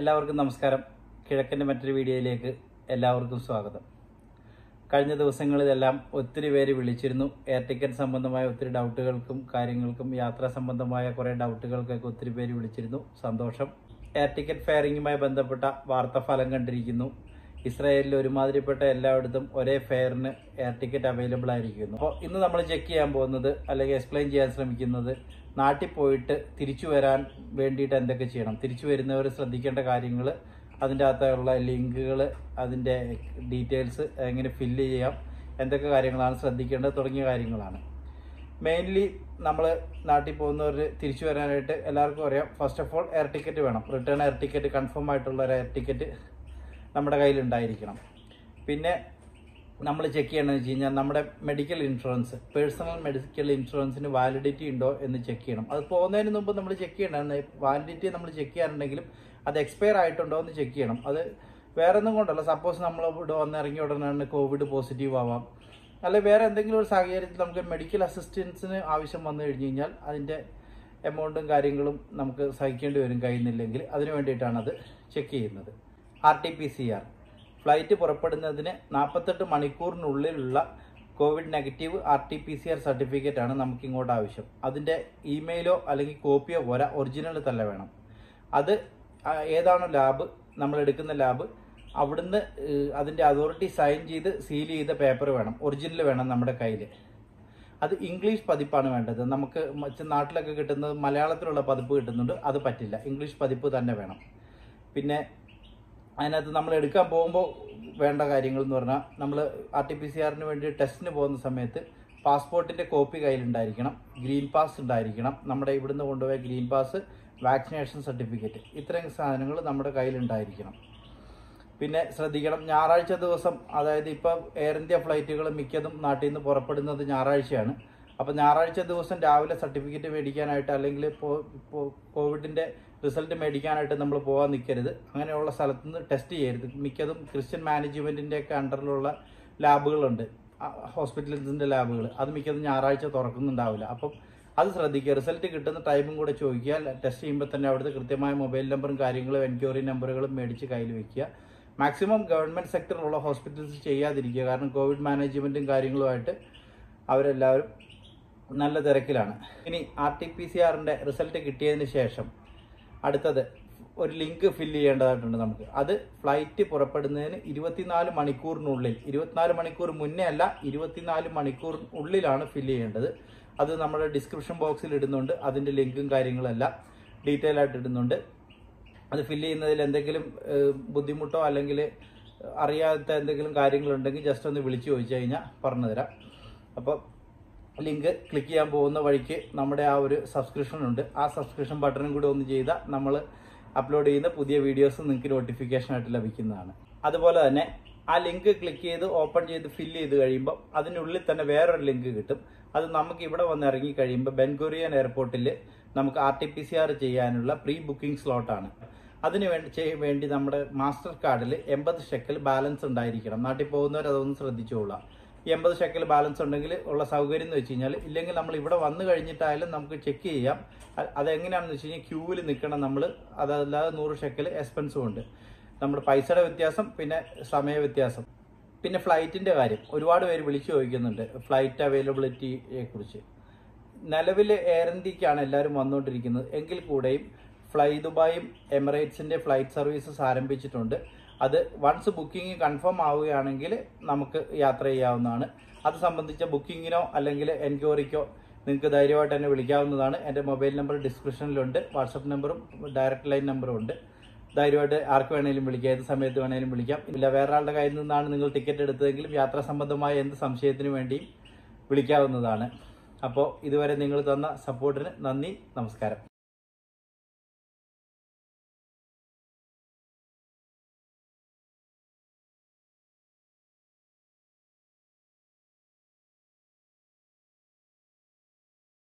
എല്ലാവർക്കും നമസ്കാരം. കിഴക്കന്റെ മറ്റൊരു വീഡിയോയിലേക്ക് എല്ലാവർക്കും സ്വാഗതം. കഴിഞ്ഞ ദിവസങ്ങളിലെല്ലാം ഒത്തിരി പേര് വിളിച്ചിരുന്നു. എയർ ടിക്കറ്റ് സംബന്ധമായ ഒത്തിരി ഡൗട്ടുകൾക്കും കാര്യങ്ങൾക്കും യാത്രാ സംബന്ധമായ കുറേ ഡൗട്ടുകൾക്കൊക്കെ ഒത്തിരി പേര് വിളിച്ചിരുന്നു. സന്തോഷം. എയർ ടിക്കറ്റ് ഫെയറിങ്ങുമായി ബന്ധപ്പെട്ട വാർത്താഫലം കണ്ടിരിക്കുന്നു. ഇസ്രായേലിൽ ഒരുമാതിരിപ്പെട്ട എല്ലായിടത്തും ഒരേ ഫെയറിന് എയർ ടിക്കറ്റ് അവൈലബിൾ ആയിരിക്കുന്നു. അപ്പോൾ ഇന്ന് നമ്മൾ ചെക്ക് ചെയ്യാൻ പോകുന്നത് അല്ലെങ്കിൽ എക്സ്പ്ലെയിൻ ചെയ്യാൻ ശ്രമിക്കുന്നത് നാട്ടിൽ പോയിട്ട് തിരിച്ചു വരാൻ വേണ്ടിയിട്ട് എന്തൊക്കെ ചെയ്യണം? തിരിച്ചു വരുന്നവർ ശ്രദ്ധിക്കേണ്ട കാര്യങ്ങൾ അതിന്റെ അകത്തുള്ള ലിങ്കുകൾ അതിന്റെ ഡീറ്റെയിൽസ് എങ്ങനെ ഫില്ല് ചെയ്യാം എന്തൊക്കെ കാര്യങ്ങളാണ് ശ്രദ്ധിക്കേണ്ടത് തുടങ്ങിയ കാര്യങ്ങളാണ്. മെയിൻലി നമ്മൾ നാട്ടിൽ പോകുന്നവർ തിരിച്ചു വരാനായിട്ട് എല്ലാവർക്കും അറിയാം. First of all air ticket വേണം. റിട്ടേൺ എയർ ടിക്കറ്റ് കൺഫേം ആയിട്ടുള്ള ഒരു എയർ ടിക്കറ്റ് നമ്മുടെ കയ്യിൽ ഉണ്ടായിരിക്കണം പിന്നെ നമ്മൾ ചെക്ക് ചെയ്യണമെന്ന് വെച്ച് കഴിഞ്ഞാൽ നമ്മുടെ മെഡിക്കൽ ഇൻഷുറൻസ് പേഴ്സണൽ മെഡിക്കൽ ഇൻഷുറൻസിന് വാലിഡിറ്റി ഉണ്ടോ എന്ന് ചെക്ക് ചെയ്യണം. അത് പോകുന്നതിന് മുമ്പ് നമ്മൾ ചെക്ക് ചെയ്യണം. വാലിഡിറ്റി നമ്മൾ ചെക്ക് ചെയ്യാറുണ്ടെങ്കിലും അത് എക്സ്പയർ ആയിട്ടുണ്ടോ എന്ന് ചെക്ക് ചെയ്യണം. അത് വേറെ ഒന്നും കൊണ്ടല്ല. സപ്പോസ് നമ്മൾ ഇവിടെ വന്ന് ഇറങ്ങിയ ഉടനെ കോവിഡ് പോസിറ്റീവ് ആവാം. അല്ലെ വേറെ എന്തെങ്കിലും ഒരു സാഹചര്യത്തിൽ നമുക്ക് മെഡിക്കൽ അസിസ്റ്റൻസിന് ആവശ്യം വന്നു കഴിഞ്ഞ് കഴിഞ്ഞാൽ അതിന്റെ എമൗണ്ടും കാര്യങ്ങളും നമുക്ക് സഹിക്കേണ്ടി വരും കഴിയുന്നില്ലെങ്കിൽ അതിനു വേണ്ടിയിട്ടാണ് അത് ചെക്ക് ചെയ്യുന്നത്. R T P C R flight പുറപ്പെടുന്നതിന് നാൽപ്പത്തെട്ട് മണിക്കൂറിനുള്ളിലുള്ള Covid negative R T P C R certificate ആണ് നമുക്ക് ഇങ്ങോട്ട് ആവശ്യം. അതിന്റെ ഇമെയിലോ അല്ലെങ്കിൽ കോപ്പിയോ പോരാ ഒറിജിനൽ തന്നെ വേണം. അത് ഏതാണോ ലാബ് നമ്മൾ എടുക്കുന്ന ലാബ് അവിടുന്ന് അതിന്റെ അതോറിറ്റി സൈൻ ചെയ്ത് സീൽ ചെയ്ത പേപ്പർ വേണം ഒറിജിനൽ വേണം നമ്മുടെ കയ്യിൽ. അത് ഇംഗ്ലീഷ് പതിപ്പാണ് വേണ്ടത്. നമുക്ക് നാട്ടിലൊക്കെ കിട്ടുന്നത് മലയാളത്തിലുള്ള പതിപ്പ് കിട്ടുന്നുണ്ട് അത് പറ്റില്ല. ഇംഗ്ലീഷ് പതിപ്പ് തന്നെ വേണം. പിന്നെ അതിനകത്ത് നമ്മൾ എടുക്കാൻ പോകുമ്പോൾ വേണ്ട കാര്യങ്ങൾ എന്ന് പറഞ്ഞാൽ നമ്മൾ ആർ ടി പി സി ആറിന് വേണ്ടി ടെസ്റ്റിന് പോകുന്ന സമയത്ത് പാസ്പോർട്ടിന്റെ കോപ്പി കയ്യിലുണ്ടായിരിക്കണം ഗ്രീൻ പാസ് ഉണ്ടായിരിക്കണം നമ്മുടെ ഇവിടുന്ന് കൊണ്ടുപോയ ഗ്രീൻ പാസ് വാക്സിനേഷൻ സർട്ടിഫിക്കറ്റ് ഇത്രയും സാധനങ്ങൾ നമ്മുടെ കയ്യിലുണ്ടായിരിക്കണം. പിന്നെ ശ്രദ്ധിക്കണം ഞായറാഴ്ച ദിവസം അതായത് ഇപ്പം എയർ ഇന്ത്യ ഫ്ലൈറ്റുകൾ മിക്കതും നാട്ടിൽ നിന്ന് പുറപ്പെടുന്നത് ഞായറാഴ്ചയാണ്. അപ്പോൾ ഞായറാഴ്ച ദിവസം രാവിലെ സർട്ടിഫിക്കറ്റ് മേടിക്കാനായിട്ട് അല്ലെങ്കിൽ കോവിഡിന്റെ റിസൾട്ട് മേടിക്കാനായിട്ട് നമ്മൾ പോകാൻ നിൽക്കരുത് അങ്ങനെയുള്ള സ്ഥലത്ത് നിന്ന് ടെസ്റ്റ് ചെയ്യരുത്. മിക്കതും ക്രിസ്ത്യൻ മാനേജ്മെന്റിന്റെ ഒക്കെ അണ്ടറിലുള്ള ലാബുകളുണ്ട്. ഹോസ്പിറ്റലിന്റെ ലാബുകൾ അത് മിക്കതും ഞായറാഴ്ച തുറക്കുന്നുണ്ടാവില്ല. അപ്പം അത് ശ്രദ്ധിക്കുക. റിസൾട്ട് കിട്ടുന്ന ടൈമും കൂടെ ചോദിക്കുക. ടെസ്റ്റ് ചെയ്യുമ്പോൾ തന്നെ അവിടുത്തെ കൃത്യമായ മൊബൈൽ നമ്പറും കാര്യങ്ങളും എൻക്വയറി നമ്പറുകളും മേടിച്ച് കയ്യിൽ വെക്കുക. മാക്സിമം ഗവൺമെന്റ് സെക്ടറിലുള്ള ഹോസ്പിറ്റൽസ് ചെയ്യാതിരിക്കുക. കാരണം കോവിഡ് മാനേജ്മെന്റും കാര്യങ്ങളുമായിട്ട് അവരെല്ലാവരും നല്ല തിരക്കിലാണ്. ഇനി ആർ ടി പി സി ആറിന്റെ റിസൾട്ട് കിട്ടിയതിന് ശേഷം അടുത്തത് ഒരു ലിങ്ക് ഫില്ല് ചെയ്യേണ്ടതായിട്ടുണ്ട് നമുക്ക്. അത് ഫ്ലൈറ്റ് പുറപ്പെടുന്നതിന് ഇരുപത്തിനാല് മണിക്കൂറിനുള്ളിൽ ഇരുപത്തിനാല് മണിക്കൂർ മുന്നേ അല്ല ഇരുപത്തിനാല് മണിക്കൂർ ഉള്ളിലാണ് ഫില്ല് ചെയ്യേണ്ടത്. അത് നമ്മുടെ ഡിസ്ക്രിപ്ഷൻ ബോക്സിൽ ഇടുന്നുണ്ട് അതിന്റെ ലിങ്കും കാര്യങ്ങളെല്ലാം ഡീറ്റെയിൽ ആയിട്ട് ഇടുന്നുണ്ട്. അത് ഫില്ല് ചെയ്യുന്നതിൽ എന്തെങ്കിലും ബുദ്ധിമുട്ടോ അല്ലെങ്കിൽ അറിയാത്ത എന്തെങ്കിലും കാര്യങ്ങളുണ്ടെങ്കിൽ ജസ്റ്റ് ഒന്ന് വിളിച്ചു ചോദിച്ചു കഴിഞ്ഞാൽ പറഞ്ഞുതരാം. അപ്പോൾ ലിങ്ക് ക്ലിക്ക് ചെയ്യാൻ പോകുന്ന വഴിക്ക് നമ്മുടെ ആ ഒരു സബ്സ്ക്രിപ്ഷൻ ഉണ്ട്. ആ സബ്സ്ക്രിപ്ഷൻ ബട്ടണും കൂടി ഒന്ന് ചെയ്താൽ നമ്മൾ അപ്ലോഡ് ചെയ്യുന്ന പുതിയ വീഡിയോസ് നിങ്ങൾക്ക് നോട്ടിഫിക്കേഷൻ ആയിട്ട് ലഭിക്കുന്നതാണ്. അതുപോലെ തന്നെ ആ ലിങ്ക് ക്ലിക്ക് ചെയ്ത് ഓപ്പൺ ചെയ്ത് ഫില്ല് ചെയ്ത് കഴിയുമ്പോൾ അതിനുള്ളിൽ തന്നെ വേറൊരു ലിങ്ക് കിട്ടും. അത് നമുക്ക് ഇവിടെ വന്ന് ഇറങ്ങി കഴിയുമ്പോൾ ബെൻഗുറിയൻ എയർപോർട്ടിൽ നമുക്ക് R T P C R ചെയ്യാനുള്ള പ്രീ ബുക്കിംഗ് സ്ലോട്ടാണ് അതിന് വേണ്ടി വേണ്ടി നമ്മുടെ മാസ്റ്റർ കാർഡിൽ എൺപത് ഷെക്കൽ ബാലൻസ് ഉണ്ടായിരിക്കണം. നാട്ടിൽ പോകുന്നവർ അതൊന്ന് ശ്രദ്ധിച്ചോളാം എൺപത് ഷെക്കൽ ബാലൻസ് ഉണ്ടെങ്കിൽ ഉള്ള സൗകര്യം എന്ന് വെച്ച് കഴിഞ്ഞാൽ ഇല്ലെങ്കിൽ നമ്മൾ ഇവിടെ വന്നു കഴിഞ്ഞിട്ടായാലും നമുക്ക് ചെക്ക് ചെയ്യാം. അതെങ്ങനെയാണെന്ന് വെച്ച് കഴിഞ്ഞാൽ ക്യൂവിൽ നിൽക്കണം നമ്മൾ. അതല്ലാതെ നൂറ് ഷെക്കൽ എക്സ്പെൻസും ഉണ്ട്. നമ്മുടെ പൈസയുടെ വ്യത്യാസം പിന്നെ സമയ വ്യത്യാസം. പിന്നെ ഫ്ലൈറ്റിന്റെ കാര്യം. ഒരുപാട് പേര് വിളിച്ചു ചോദിക്കുന്നുണ്ട് ഫ്ലൈറ്റ് അവൈലബിലിറ്റിയെ കുറിച്ച്. നിലവിൽ എയർ ഇന്ത്യക്കാണ് എല്ലാവരും വന്നുകൊണ്ടിരിക്കുന്നത്. എങ്കിൽ കൂടെയും ഫ്ലൈ ദുബായും എമിറേറ്റ്സിന്റെ ഫ്ലൈറ്റ് സർവീസസ് ആരംഭിച്ചിട്ടുണ്ട്. അത് വൺസ് ബുക്കിംഗ് കൺഫേം ആവുകയാണെങ്കിൽ നമുക്ക് യാത്ര ചെയ്യാവുന്നതാണ്. അത് സംബന്ധിച്ച ബുക്കിങ്ങിനോ അല്ലെങ്കിൽ എൻക്വയറിക്കോ നിങ്ങൾക്ക് ധൈര്യമായിട്ട് എന്നെ വിളിക്കാവുന്നതാണ്. എന്റെ മൊബൈൽ നമ്പർ ഡിസ്ക്രിപ്ഷനിലുണ്ട്. വാട്സപ്പ് നമ്പറും ഡയറക്റ്റ് ലൈൻ നമ്പറും ഉണ്ട്. ധൈര്യമായിട്ട് ആർക്ക് വേണേലും വിളിക്കാം. ഏത് സമയത്ത് വേണേലും വിളിക്കാം. ഇല്ല വേറൊരാളുടെ കയ്യിൽ നിന്നാണ് നിങ്ങൾ ടിക്കറ്റ് എടുത്തതെങ്കിലും യാത്രാ സംബന്ധമായ എന്ത് സംശയത്തിനു വേണ്ടിയും വിളിക്കാവുന്നതാണ്. അപ്പോൾ ഇതുവരെ നിങ്ങൾ തന്ന സപ്പോർട്ടിന് നന്ദി നമസ്കാരം.